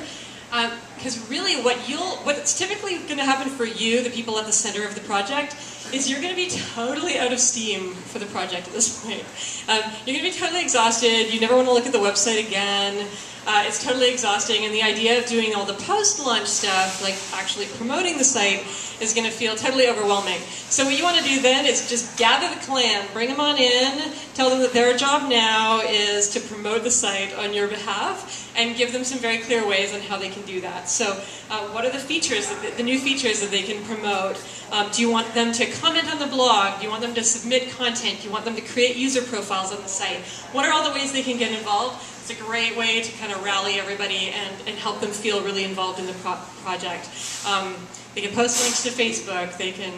Because um, really, what you'll, what's typically going to happen for you, the people at the center of the project, is you're going to be totally out of steam for the project at this point. Um, you're going to be totally exhausted. You never want to look at the website again. Uh, it's totally exhausting, and the idea of doing all the post-launch stuff, like actually promoting the site, is going to feel totally overwhelming. So what you want to do then is just gather the clan, bring them on in, tell them that their job now is to promote the site on your behalf, and give them some very clear ways on how they can do that. So uh, what are the features, the, the new features that they can promote? Um, do you want them to comment on the blog? Do you want them to submit content? Do you want them to create user profiles on the site? What are all the ways they can get involved? It's a great way to kind of rally everybody and, and help them feel really involved in the pro project. Um, they can post links to Facebook, they can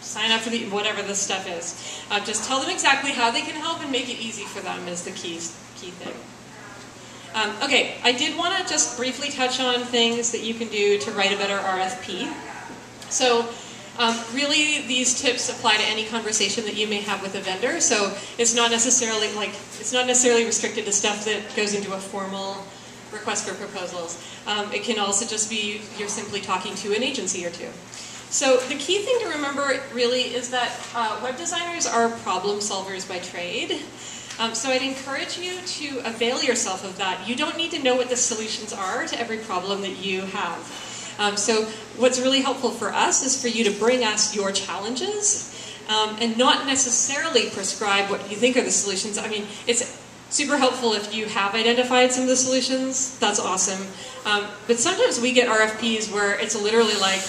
sign up for the, whatever this stuff is. Uh, just tell them exactly how they can help and make it easy for them is the key, key thing. Um, okay, I did want to just briefly touch on things that you can do to write a better RFP. So um, really, these tips apply to any conversation that you may have with a vendor. So it's not necessarily like it's not necessarily restricted to stuff that goes into a formal request for proposals. Um, it can also just be you're simply talking to an agency or two. So the key thing to remember really is that uh, web designers are problem solvers by trade. Um, so I'd encourage you to avail yourself of that. You don't need to know what the solutions are to every problem that you have. Um, so what's really helpful for us is for you to bring us your challenges um, and not necessarily prescribe what you think are the solutions. I mean, it's super helpful if you have identified some of the solutions. That's awesome. Um, but sometimes we get RFPs where it's literally like,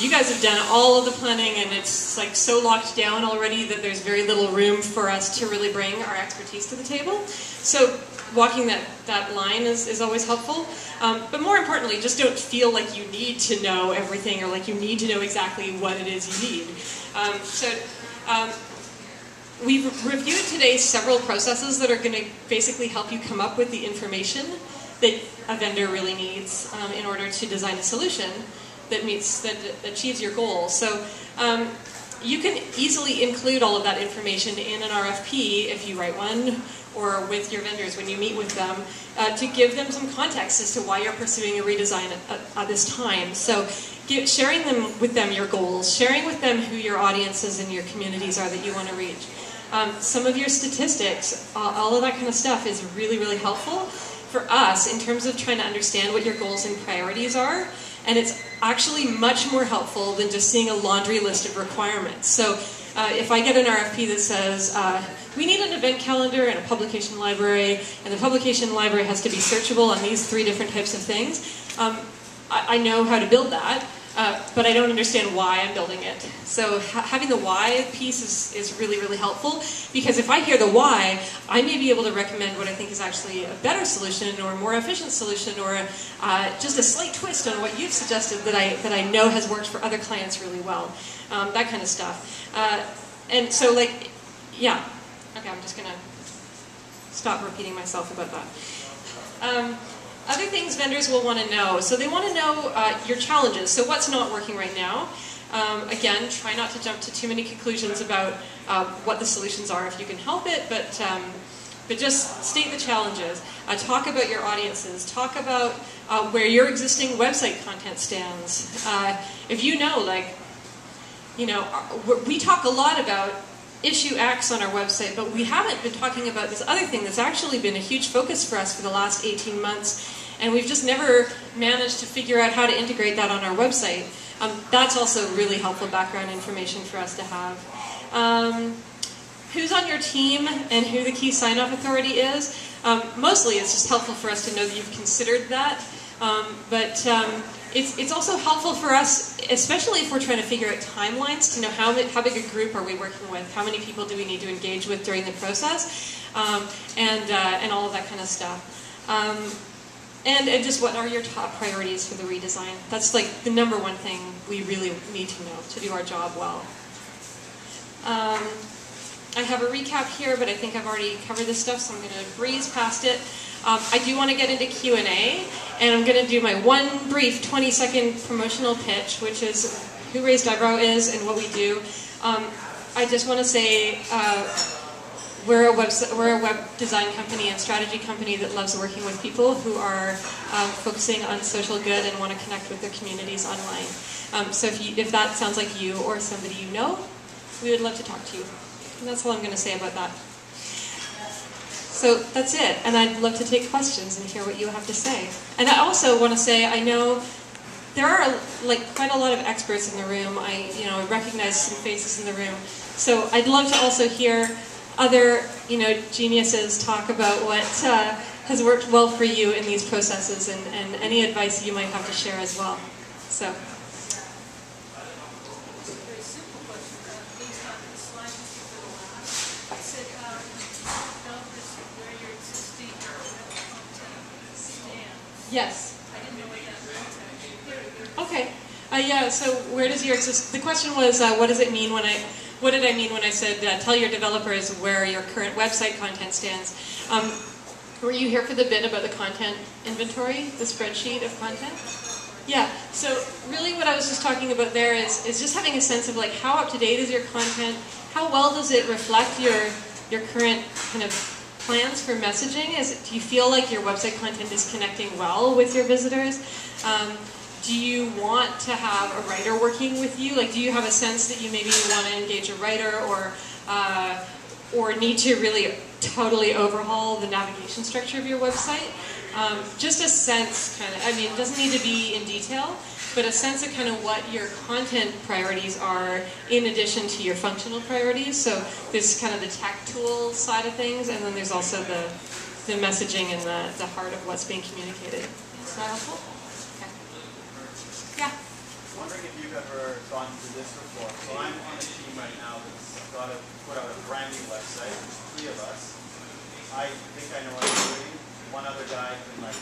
you guys have done all of the planning and it's like so locked down already that there's very little room for us to really bring our expertise to the table. So walking that, that line is, is always helpful. Um, but more importantly, just don't feel like you need to know everything or like you need to know exactly what it is you need. Um, so um, we've reviewed today several processes that are going to basically help you come up with the information that a vendor really needs um, in order to design a solution that meets that achieves your goals. So um, you can easily include all of that information in an RFP if you write one or with your vendors when you meet with them uh, to give them some context as to why you're pursuing a redesign at, at this time. So give, sharing them with them your goals, sharing with them who your audiences and your communities are that you want to reach. Um, some of your statistics, uh, all of that kind of stuff is really, really helpful for us in terms of trying to understand what your goals and priorities are and it's actually much more helpful than just seeing a laundry list of requirements. So uh, if I get an RFP that says, uh, we need an event calendar and a publication library, and the publication library has to be searchable on these three different types of things, um, I, I know how to build that. Uh, but I don't understand why I'm building it. So ha having the why piece is, is really, really helpful because if I hear the why, I may be able to recommend what I think is actually a better solution or a more efficient solution or a, uh, just a slight twist on what you've suggested that I, that I know has worked for other clients really well. Um, that kind of stuff. Uh, and so like, yeah. Okay, I'm just going to stop repeating myself about that. Um, other things vendors will want to know. So they want to know uh, your challenges. So what's not working right now? Um, again, try not to jump to too many conclusions about uh, what the solutions are if you can help it, but, um, but just state the challenges. Uh, talk about your audiences. Talk about uh, where your existing website content stands. Uh, if you know, like, you know, uh, we talk a lot about issue X on our website, but we haven't been talking about this other thing that's actually been a huge focus for us for the last 18 months, and we've just never managed to figure out how to integrate that on our website. Um, that's also really helpful background information for us to have. Um, who's on your team and who the key sign-off authority is. Um, mostly it's just helpful for us to know that you've considered that, um, but um, it's, it's also helpful for us, especially if we're trying to figure out timelines, to know how, how big a group are we working with, how many people do we need to engage with during the process, um, and, uh, and all of that kind of stuff. And, and just what are your top priorities for the redesign? That's like the number one thing we really need to know to do our job well. Um, I have a recap here, but I think I've already covered this stuff, so I'm going to breeze past it. Um, I do want to get into Q&A, and I'm going to do my one brief 20-second promotional pitch, which is who Raised Eyebrow is and what we do. Um, I just want to say uh, we're, a web, we're a web design company and strategy company that loves working with people who are um, focusing on social good and want to connect with their communities online. Um, so if, you, if that sounds like you or somebody you know, we would love to talk to you. And that's all I'm going to say about that. So that's it, and I'd love to take questions and hear what you have to say. And I also want to say, I know there are like quite a lot of experts in the room. I, you know, recognize some faces in the room. So I'd love to also hear other, you know, geniuses talk about what uh, has worked well for you in these processes and, and any advice you might have to share as well. So. Yes. Okay. Uh, yeah. So where does your exist? The question was, uh, what does it mean when I? What did I mean when I said uh, tell your developers where your current website content stands? Um, were you here for the bit about the content inventory, the spreadsheet of content? Yeah. So really, what I was just talking about there is is just having a sense of like how up to date is your content? How well does it reflect your your current kind of plans for messaging? Is it, do you feel like your website content is connecting well with your visitors? Um, do you want to have a writer working with you? Like, do you have a sense that you maybe want to engage a writer or uh, or need to really totally overhaul the navigation structure of your website? Um, just a sense, kind of. I mean, it doesn't need to be in detail, but a sense of kind of what your content priorities are in addition to your functional priorities. So there's kind of the tech tool side of things, and then there's also the, the messaging and the, the heart of what's being communicated. Is that helpful? Wondering if you've ever gone through this before. So I'm on a team right now that's got to put out a brand new website. There's three of us. I think I know what I'm doing. One other guy can like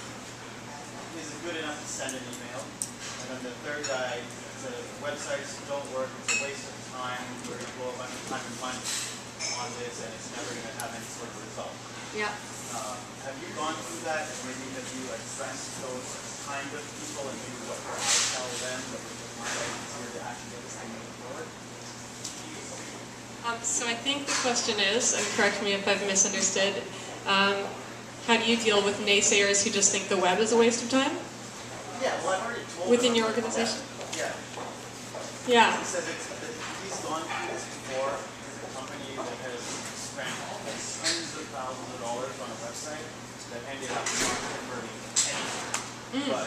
is it good enough to send an email. And then the third guy says websites don't work, it's a waste of time, we're gonna blow a bunch of time and money on this and it's never gonna have any sort of result. Yeah. Um, have you gone through that and maybe have you addressed those kind of people and maybe what I tell them that would make my life easier to actually get this thing moving forward? Um, so I think the question is, and correct me if I've misunderstood, um, how do you deal with naysayers who just think the web is a waste of time? Yeah, well, I've already told Within your organization? Yeah. Yeah. He says it's, that he's gone through this before. There's a company that has spent tens of thousands of dollars on a website that ended up not converting anything. Mm. But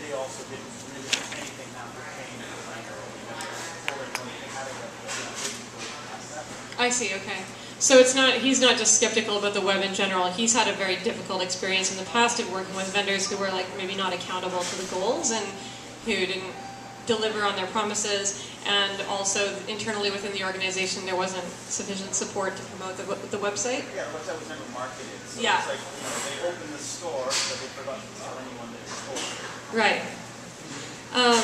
they also didn't really anything after paying the designer. You know, told everyone they had a website, they didn't go past that. I see, okay. So it's not he's not just skeptical about the web in general. He's had a very difficult experience in the past of working with vendors who were like maybe not accountable to the goals and who didn't deliver on their promises and also internally within the organization there wasn't sufficient support to promote the, the website. Yeah, the website was never marketed. So Yeah. it's like, you know, they opened the store, but they forgot to tell anyone that it's open. Right. Um,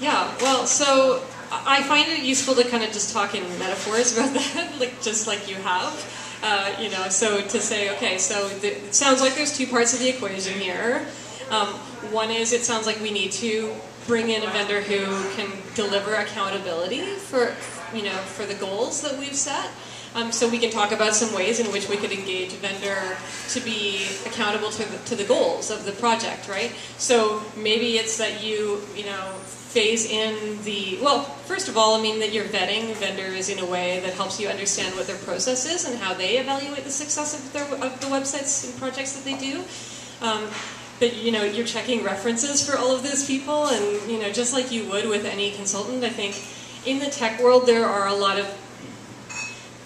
yeah, well, so I find it useful to kind of just talk in metaphors about that, like just like you have. Uh, you know, so to say, okay, so it sounds like there's two parts of the equation here. Um, one is it sounds like we need to bring in a vendor who can deliver accountability for, you know, for the goals that we've set. Um, so we can talk about some ways in which we could engage vendor to be accountable to the, to the goals of the project, right? So maybe it's that you, you know, phase in the, well, first of all, I mean that you're vetting vendors in a way that helps you understand what their process is and how they evaluate the success of, their, of the websites and projects that they do. Um, that you know you're checking references for all of those people, and you know just like you would with any consultant, I think in the tech world there are a lot of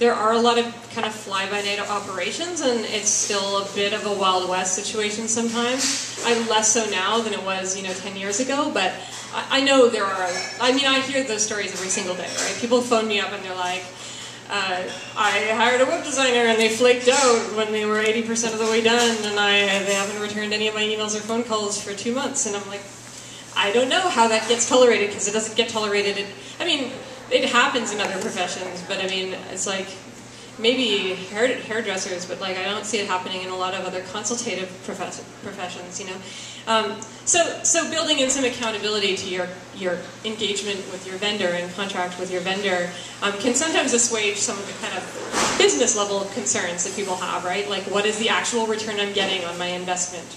there are a lot of kind of fly-by-night operations, and it's still a bit of a wild west situation sometimes. I'm less so now than it was, you know, ten years ago, but I, I know there are. I mean, I hear those stories every single day, right? People phone me up and they're like. Uh, I hired a web designer and they flaked out when they were 80% of the way done, and I they haven't returned any of my emails or phone calls for two months. And I'm like, I don't know how that gets tolerated because it doesn't get tolerated. In, I mean, it happens in other professions, but I mean, it's like maybe hair, hairdressers, but like I don't see it happening in a lot of other consultative profess- professions. You know, um, so so building in some accountability to your your engagement with your vendor and contract with your vendor um, can sometimes assuage some of the kind of business level concerns that people have. Right, like what is the actual return I'm getting on my investment?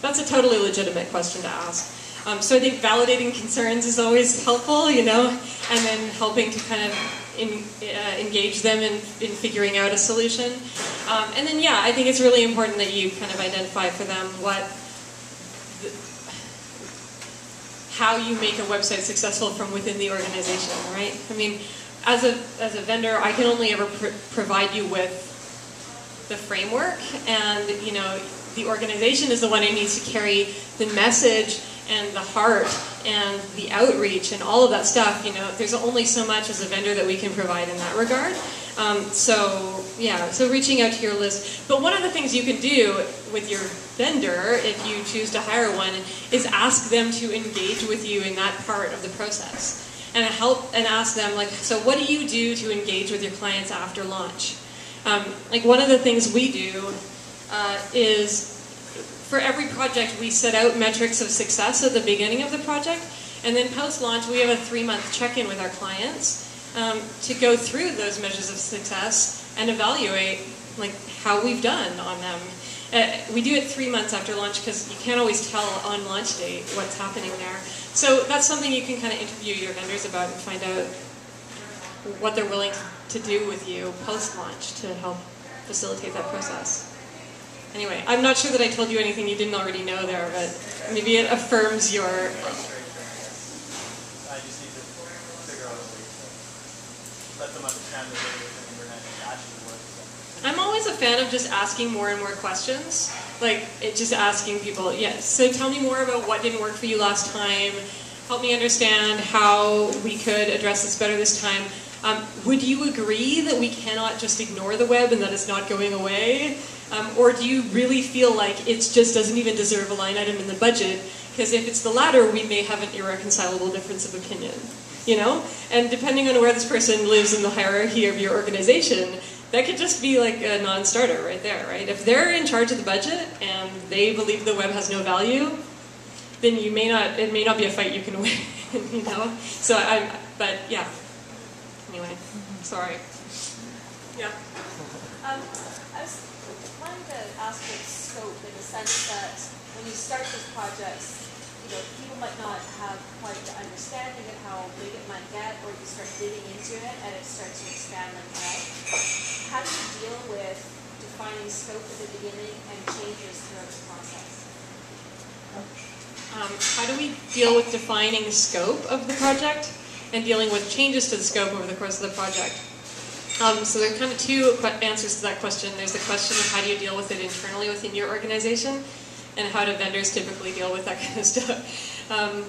That's a totally legitimate question to ask. Um, so I think validating concerns is always helpful, you know, and then helping to kind of in, uh, engage them in, in figuring out a solution. Um, and then, yeah, I think it's really important that you kind of identify for them what, the, how you make a website successful from within the organization, right? I mean, as a as a vendor, I can only ever pr- provide you with the framework, and you know, the organization is the one who needs to carry the message and the heart and the outreach and all of that stuff. You know, there's only so much as a vendor that we can provide in that regard. Um, so yeah, so reaching out to your list. But one of the things you can do with your vendor, if you choose to hire one, is ask them to engage with you in that part of the process and help and ask them like, so what do you do to engage with your clients after launch? Um, like one of the things we do uh, is for every project we set out metrics of success at the beginning of the project, and then post launch we have a three month check in with our clients um, to go through those measures of success and evaluate like how we've done on them. Uh, we do it three months after launch because you can't always tell on launch date what's happening there. So that's something you can kind of interview your vendors about and find out what they're willing to do with you post launch to help facilitate that process. Anyway, I'm not sure that I told you anything you didn't already know there, but maybe it affirms your. I just need to figure out a way to let them understand that there is an internet that actually works. I'm always a fan of just asking more and more questions. Like, it just asking people, yes, so tell me more about what didn't work for you last time. Help me understand how we could address this better this time. Um, would you agree that we cannot just ignore the web and that it's not going away? Um, or do you really feel like it just doesn't even deserve a line item in the budget? Because if it's the latter, we may have an irreconcilable difference of opinion. You know? And depending on where this person lives in the hierarchy of your organization, that could just be like a non-starter right there, right? If they're in charge of the budget and they believe the web has no value, then you may not, it may not be a fight you can win, you know? So I, but yeah. Anyway, sorry. Yeah. Um, to ask about scope in the sense that when you start these projects, you know, people might not have quite the understanding of how big it might get, or you start digging into it and it starts to expand like that. How do you deal with defining scope at the beginning and changes throughout the process? Um, how do we deal with defining the scope of the project and dealing with changes to the scope over the course of the project? Um, so there are kind of two answers to that question. There's the question of how do you deal with it internally within your organization, and how do vendors typically deal with that kind of stuff. Um,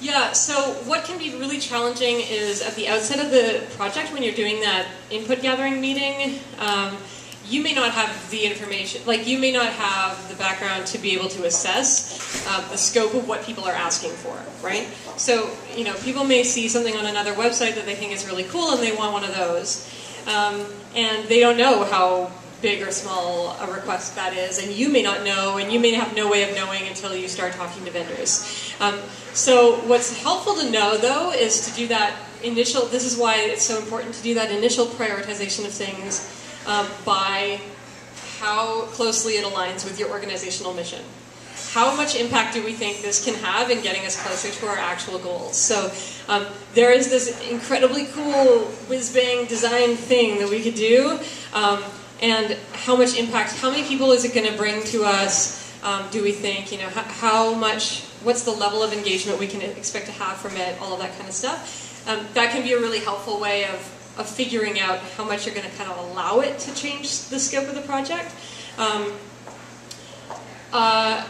yeah, so what can be really challenging is at the outset of the project when you're doing that input gathering meeting, um, you may not have the information, like you may not have the background to be able to assess uh, the scope of what people are asking for, right? So, you know, people may see something on another website that they think is really cool and they want one of those. Um, and they don't know how big or small a request that is, and you may not know, and you may have no way of knowing until you start talking to vendors. Um, so what's helpful to know, though, is to do that initial, this is why it's so important to do that initial prioritization of things um, by how closely it aligns with your organizational mission. How much impact do we think this can have in getting us closer to our actual goals? So um, there is this incredibly cool whiz-bang design thing that we could do, um, and how much impact, how many people is it going to bring to us? Um, do we think, you know, how, how, much, what's the level of engagement we can expect to have from it, all of that kind of stuff. Um, that can be a really helpful way of of figuring out how much you're going to kind of allow it to change the scope of the project. Um, uh,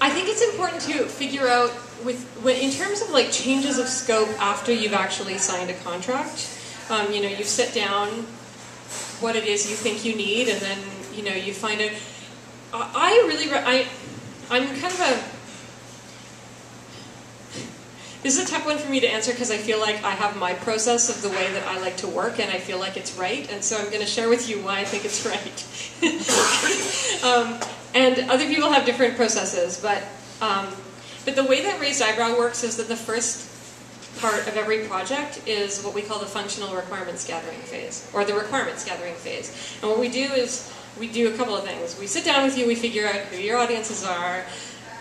I think it's important to figure out with in terms of like changes of scope after you've actually signed a contract. Um, you know, you set down what it is you think you need, and then you know you find out. I really, I, I'm kind of a this is a tough one for me to answer because I feel like I have my process of the way that I like to work and I feel like it's right. And so I'm going to share with you why I think it's right. um, and other people have different processes, but, um, but the way that Raised Eyebrow works is that the first part of every project is what we call the functional requirements gathering phase, or the requirements gathering phase. And what we do is we do a couple of things. We sit down with you, we figure out who your audiences are,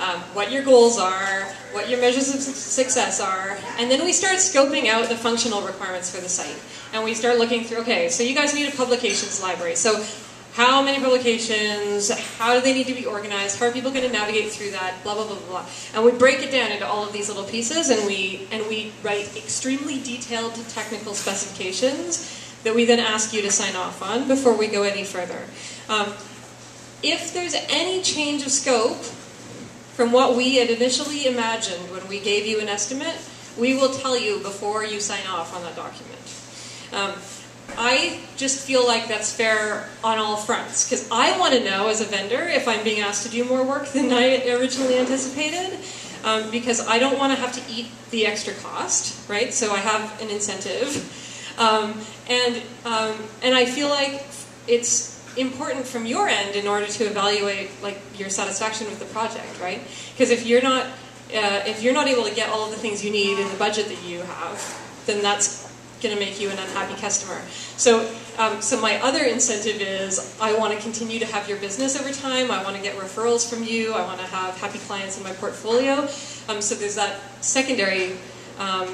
um, what your goals are, what your measures of success are, and then we start scoping out the functional requirements for the site. And we start looking through, okay, so you guys need a publications library. So how many publications, how do they need to be organized, how are people going to navigate through that, blah, blah, blah, blah. And we break it down into all of these little pieces and we, and we write extremely detailed technical specifications that we then ask you to sign off on before we go any further. Um, if there's any change of scope, from what we had initially imagined when we gave you an estimate, we will tell you before you sign off on that document. Um, I just feel like that's fair on all fronts because I want to know as a vendor if I'm being asked to do more work than I originally anticipated um, because I don't want to have to eat the extra cost, right? So I have an incentive. Um, and, um, and I feel like it's important from your end in order to evaluate like your satisfaction with the project, right? Because if you're not uh, if you're not able to get all of the things you need in the budget that you have, then that's going to make you an unhappy customer. So, um, so my other incentive is I want to continue to have your business over time. I want to get referrals from you. I want to have happy clients in my portfolio. Um, so there's that secondary um,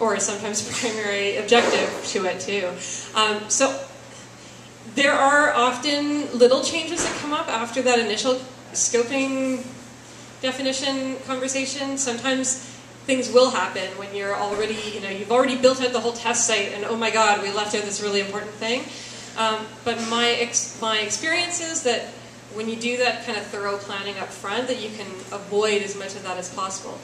or sometimes primary objective to it too. Um, so there are often little changes that come up after that initial scoping definition conversation. Sometimes things will happen when you're already, you know, you've already built out the whole test site and oh my god, we left out this really important thing. Um, but my, ex my experience is that when you do that kind of thorough planning up front, that you can avoid as much of that as possible.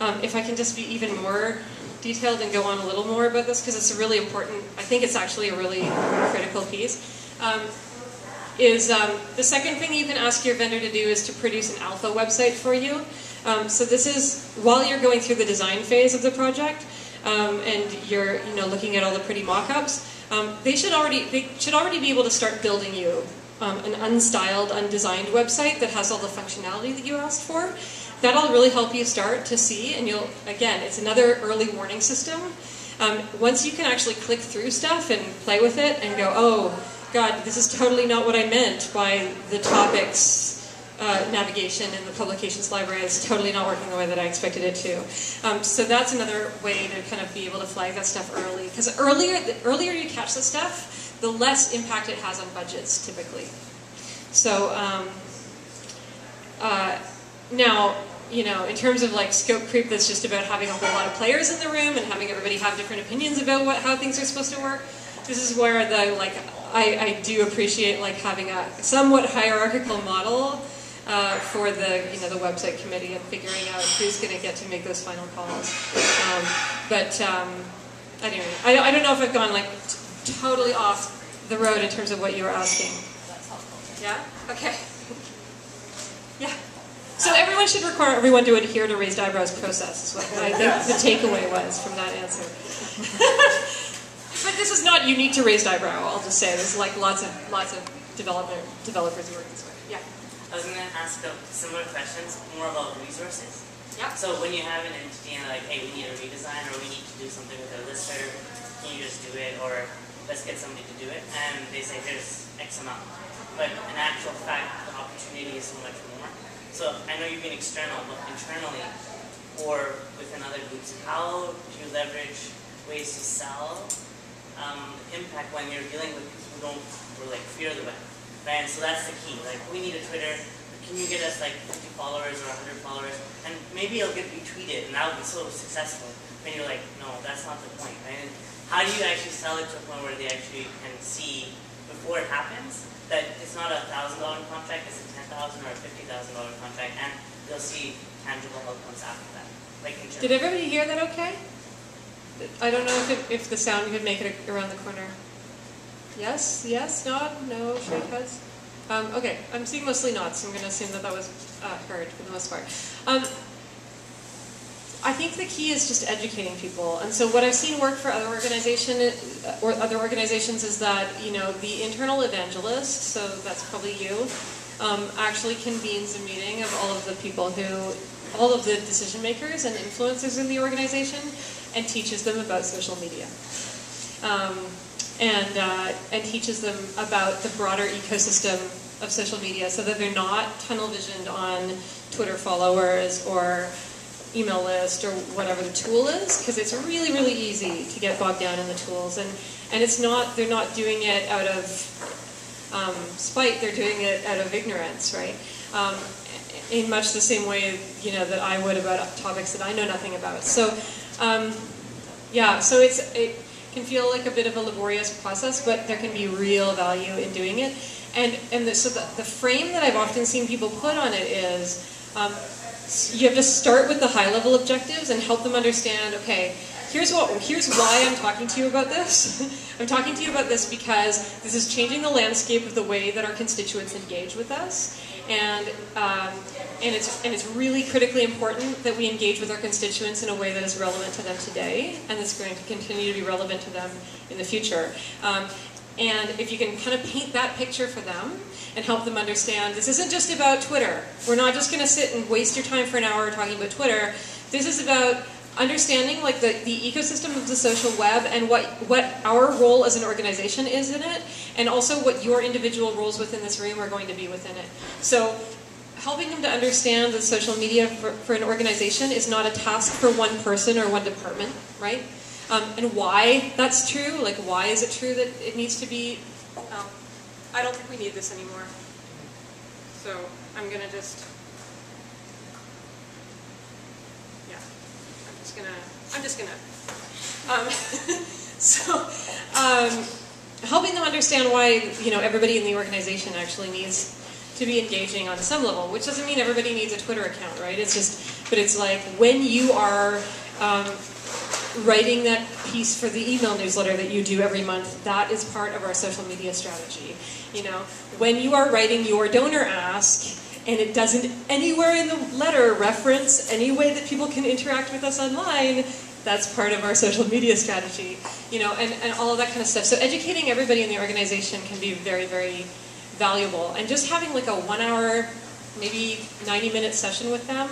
Um, if I can just be even more detailed and go on a little more about this, because it's a really important, I think it's actually a really critical piece, um, is um, the second thing you can ask your vendor to do is to produce an alpha website for you. Um, so this is while you're going through the design phase of the project, um, and you're you know looking at all the pretty mock-ups. Um, they should already they should already be able to start building you um, an unstyled, undesigned website that has all the functionality that you asked for. That'll really help you start to see, and you'll again, it's another early warning system. Um, once you can actually click through stuff and play with it and go, oh God, this is totally not what I meant by the topics uh, navigation in the publications library is totally not working the way that I expected it to. Um, so that's another way to kind of be able to flag that stuff early. Because earlier, the earlier you catch the stuff, the less impact it has on budgets typically. So um, uh, now, you know, in terms of like scope creep, that's just about having a whole lot of players in the room and having everybody have different opinions about what how things are supposed to work. This is where the like I, I do appreciate like having a somewhat hierarchical model uh, for the you know the website committee and figuring out who's going to get to make those final calls. Um, but um, anyway, I, I don't know if I've gone like totally off the road in terms of what you were asking. That's helpful. Yeah. Okay. yeah. So everyone should require everyone to adhere to Raised Eyebrow's process. Is what I think the takeaway was from that answer. but this is not unique to Raised Eyebrow. I'll just say there's like lots of lots of developer developers who work this way. Yeah. I was going to ask similar questions, more about resources. Yeah. So when you have an entity and like, hey, we need a redesign or we need to do something with our lister, can you just do it? Or let's get somebody to do it. And they say, here's X amount. But in actual fact, the opportunity is so much more. So I know you've been external, but internally or within other groups, how do you leverage ways to sell um, impact when you're dealing with people who don't or like fear the web? Right? And so that's the key. Like, we need a Twitter. Can you get us like 50 followers or 100 followers? And maybe it'll get retweeted, and that'll be so successful. And you're like, no, that's not the point. Right? And how do you actually sell it to a point where they actually can see before it happens that it's not a thousand dollar contract, it's a ten thousand or a fifty thousand dollar contract, and you'll see tangible outcomes after that. Like in Did everybody hear that? Okay. I don't know if it, if the sound could make it around the corner. Yes, yes, nod, no, shake heads. Um, okay, I'm seeing mostly nods, so I'm going to assume that that was uh, heard for the most part. Um, I think the key is just educating people, and so what I've seen work for other organization uh, or other organizations is that you know the internal evangelist, so that's probably you, um, actually convenes a meeting of all of the people who, all of the decision makers and influencers in the organization, and teaches them about social media. Um, and, uh, and teaches them about the broader ecosystem of social media so that they're not tunnel visioned on Twitter followers or email list or whatever the tool is because it's really really easy to get bogged down in the tools. And and it's not they're not doing it out of um, spite they're doing it out of ignorance right? Um, in much the same way you know that I would about topics that I know nothing about. So um, yeah so it's it, can feel like a bit of a laborious process, but there can be real value in doing it. And and the, so the, the frame that I've often seen people put on it is um, you have to start with the high level objectives and help them understand. Okay, here's what here's why I'm talking to you about this. I'm talking to you about this because this is changing the landscape of the way that our constituents engage with us, and um, and it's and it's really critically important that we engage with our constituents in a way that is relevant to them today, and that's going to continue to be relevant to them in the future. Um, and if you can kind of paint that picture for them and help them understand, this isn't just about Twitter. We're not just going to sit and waste your time for an hour talking about Twitter. This is about understanding like the, the ecosystem of the social web and what, what our role as an organization is in it, and also what your individual roles within this room are going to be within it. So helping them to understand that social media for, for an organization is not a task for one person or one department, right? Um, and why that's true, like why is it true that it needs to be um, I don't think we need this anymore. So I'm gonna just, yeah, I'm just gonna, I'm just gonna, um, so, um, helping them understand why, you know, everybody in the organization actually needs to be engaging on some level, which doesn't mean everybody needs a Twitter account, right? It's just, but it's like when you are um, writing that piece for the email newsletter that you do every month, that is part of our social media strategy. You know, when you are writing your donor ask and it doesn't anywhere in the letter reference any way that people can interact with us online, that's part of our social media strategy. You know, and, and all of that kind of stuff. So educating everybody in the organization can be very, very valuable. And just having like a one hour, maybe 90 minute session with them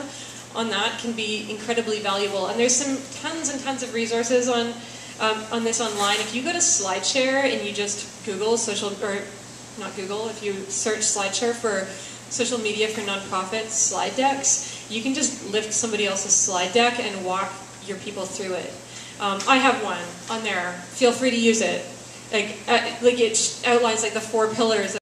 on that can be incredibly valuable. And there's some tons and tons of resources on um, on this online. If you go to SlideShare and you just Google social or not Google, if you search SlideShare for social media for nonprofits slide decks, you can just lift somebody else's slide deck and walk your people through it. Um, I have one on there. Feel free to use it. Like, uh, like it outlines like the four pillars